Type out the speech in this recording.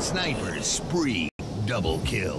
Sniper spree double kill.